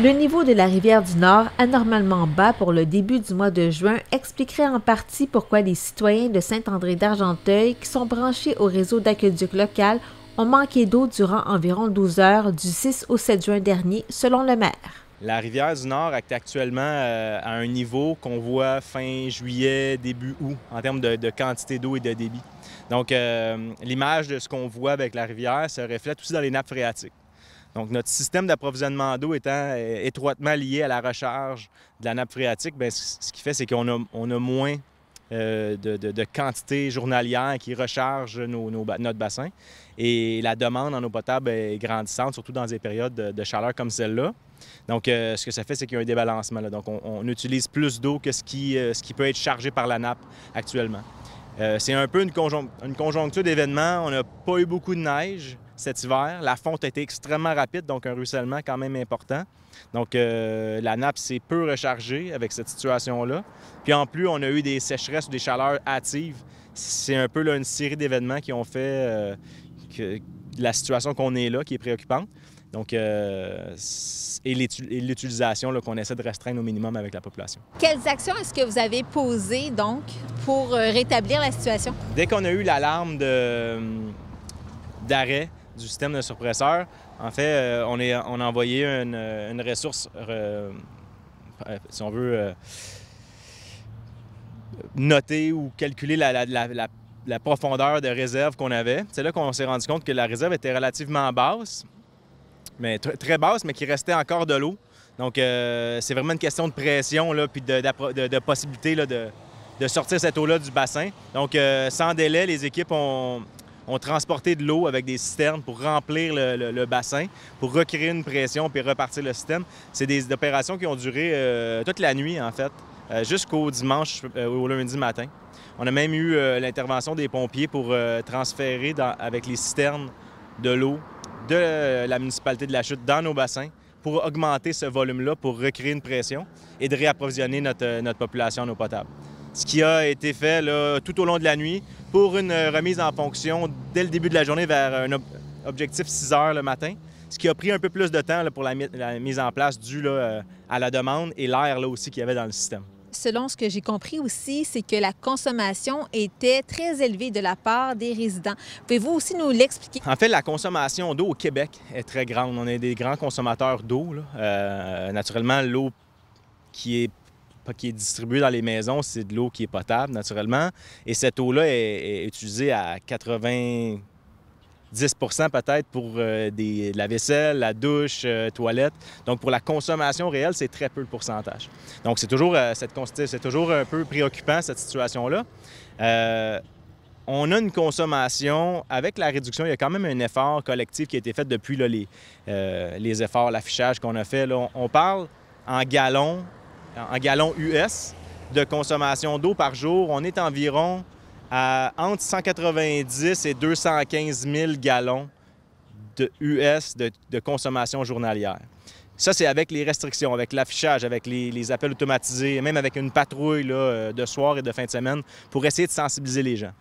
Le niveau de la rivière du Nord, anormalement bas pour le début du mois de juin, expliquerait en partie pourquoi les citoyens de Saint-André d'Argenteuil, qui sont branchés au réseau d'aqueduc local, ont manqué d'eau durant environ 12 heures du 6 au 7 juin dernier, selon le maire. La rivière du Nord est actuellement euh, à un niveau qu'on voit fin juillet, début août, en termes de, quantité d'eau et de débit. Donc, euh, l'image de ce qu'on voit avec la rivière se reflète aussi dans les nappes phréatiques. Donc, notre système d'approvisionnement d'eau étant euh, étroitement lié à la recharge de la nappe phréatique, bien, ce qui fait, c'est qu'on a, on a, moins euh, de, de, quantité journalière qui recharge nos, notre bassin. Et la demande en eau potable est grandissante, surtout dans des périodes de, chaleur comme celle-là. Donc, euh, ce que ça fait, c'est qu'il y a un débalancement. Donc, on, utilise plus d'eau que ce qui, ce qui peut être chargé par la nappe actuellement. C'est un peu une, conjoncture d'événements. On n'a pas eu beaucoup de neige cet hiver. La fonte a été extrêmement rapide, donc un ruissellement quand même important. Donc, euh, la nappe s'est peu rechargée avec cette situation-là. Puis en plus, on a eu des sécheresses ou des chaleurs hâtives. C'est un peu une série d'événements qui ont fait euh, que la situation qu'on est là, qui est préoccupante. Donc, euh, et l'utilisation qu'on essaie de restreindre au minimum avec la population. Quelles actions est-ce que vous avez posées, donc, pour rétablir la situation? Dès qu'on a eu l'alarme d'arrêt, du système de surpresseur. En fait, euh, on, est, on a envoyé une, ressource, euh, si on veut, euh, noter ou calculer la, profondeur de réserve qu'on avait. C'est là qu'on s'est rendu compte que la réserve était relativement basse, mais très basse, mais qu'il restait encore de l'eau. Donc, c'est vraiment une question de pression, là, puis de, possibilité là, de, sortir cette eau-là du bassin. Donc, sans délai, les équipes ont, transporté de l'eau avec des citernes pour remplir le, bassin, pour recréer une pression puis repartir le système. C'est des opérations qui ont duré euh, toute la nuit, en fait, euh, jusqu'au dimanche, euh, au lundi matin. On a même eu l'intervention des pompiers pour transférer avec les citernes de l'eau de la municipalité de la Chute dans nos bassins pour augmenter ce volume-là, pour recréer une pression et de réapprovisionner notre, notre population en eau potable ce qui a été fait tout au long de la nuit pour une remise en fonction dès le début de la journée vers un objectif 6 heures le matin, ce qui a pris un peu plus de temps pour la, mise en place due euh, à la demande et l'air aussi qu'il y avait dans le système. Selon ce que j'ai compris aussi, c'est que la consommation était très élevée de la part des résidents. Pouvez-vous aussi nous l'expliquer? En fait, la consommation d'eau au Québec est très grande. On est des grands consommateurs d'eau. Euh, naturellement, l'eau qui est qui est distribuée dans les maisons, c'est de l'eau qui est potable, naturellement. Et cette eau-là est, utilisée à 90% peut-être pour euh, la vaisselle, la douche, euh, toilette. Donc, pour la consommation réelle, c'est très peu le pourcentage. Donc, c'est toujours, euh, toujours un peu préoccupant, cette situation-là. on a une consommation, avec la réduction, il y a quand même un effort collectif qui a été fait depuis les, efforts, l'affichage qu'on a fait. Là. On parle en gallons en gallons US de consommation d'eau par jour. On est environ à entre 190 et 215 000 gallons de US de, consommation journalière. Ça, c'est avec les restrictions, avec l'affichage, avec les, appels automatisés, même avec une patrouille euh, de soir et de fin de semaine pour essayer de sensibiliser les gens.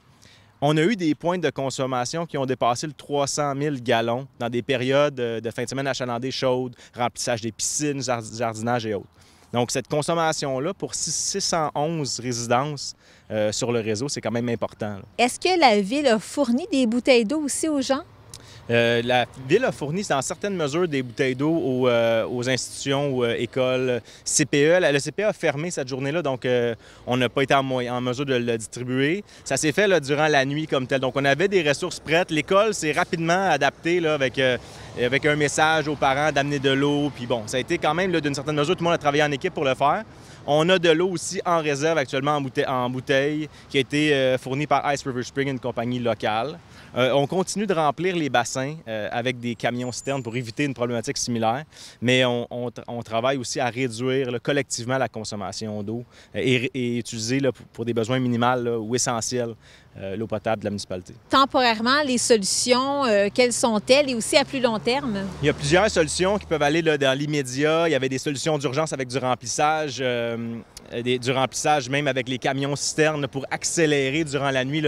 On a eu des points de consommation qui ont dépassé le 300 000 gallons dans des périodes euh, de fin de semaine achalandées chaudes, remplissage des piscines, jardinage et autres. Donc, cette consommation-là, pour 611 résidences euh, sur le réseau, c'est quand même important. Est-ce que la Ville a fourni des bouteilles d'eau aussi aux gens? Euh, la Ville a fourni dans certaines mesures des bouteilles d'eau aux, euh, institutions ou écoles CPE. Le CPE a fermé cette journée-là, donc on n'a pas été en, mesure de le distribuer. Ça s'est fait durant la nuit comme tel. Donc on avait des ressources prêtes. L'école s'est rapidement adaptée là, avec avec un message aux parents d'amener de l'eau. Puis bon, ça a été quand même, d'une certaine mesure, tout le monde a travaillé en équipe pour le faire. On a de l'eau aussi en réserve actuellement en bouteille, qui a été euh, fournie par Ice River Spring, une compagnie locale. Euh, on continue de remplir les bassins euh, avec des camions citernes pour éviter une problématique similaire, mais on, travaille aussi à réduire collectivement la consommation d'eau et, utiliser pour, des besoins minimaux ou essentiels l'eau potable de la municipalité. Temporairement, les solutions, quelles sont-elles et aussi à plus long terme? Il y a plusieurs solutions qui peuvent aller dans l'immédiat. Il y avait des solutions d'urgence avec du remplissage. Euh, du remplissage, même avec les camions citernes, pour accélérer durant la nuit,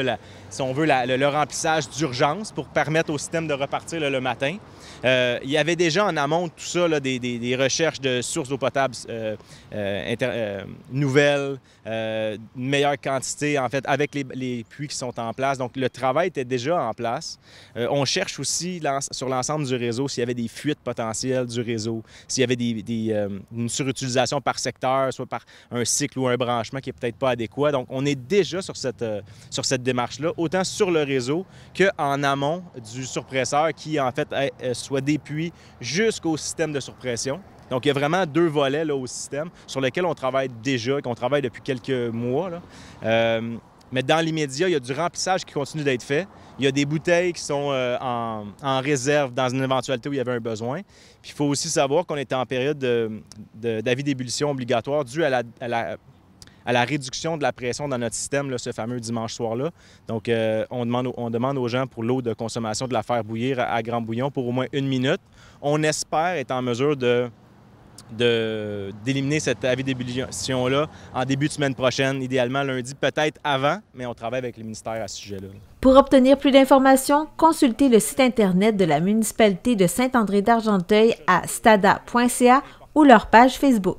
si on veut, le, remplissage d'urgence pour permettre au système de repartir le matin. Euh, il y avait déjà en amont tout ça, des, recherches de sources d'eau potable euh, euh, nouvelles, une meilleure quantité, en fait, avec les, puits qui sont en place. Donc, le travail était déjà en place. on cherche aussi sur l'ensemble du réseau s'il y avait des fuites potentielles du réseau, s'il y avait des, une surutilisation par secteur, soit par un cycle ou un branchement qui n'est peut-être pas adéquat. Donc, on est déjà sur cette, sur cette démarche-là, autant sur le réseau qu'en amont du surpresseur qui, en fait, soit des puits jusqu'au système de surpression. Donc, il y a vraiment deux volets au système sur lesquels on travaille déjà, qu'on travaille depuis quelques mois. Euh, mais dans l'immédiat, il y a du remplissage qui continue d'être fait. Il y a des bouteilles qui sont euh, en, réserve dans une éventualité où il y avait un besoin. Puis il faut aussi savoir qu'on était en période d'avis d'ébullition obligatoire dû à la réduction de la pression dans notre système, ce fameux dimanche soir-là. Donc, euh, on, demande, on demande aux gens pour l'eau de consommation de la faire bouillir à, grand bouillon pour au moins une minute. On espère être en mesure de d'éliminer cet avis d'ébullition-là en début de semaine prochaine, idéalement lundi, peut-être avant, mais on travaille avec le ministère à ce sujet-là. Pour obtenir plus d'informations, consultez le site Internet de la municipalité de Saint-André d'Argenteuil à stada.ca ou leur page Facebook.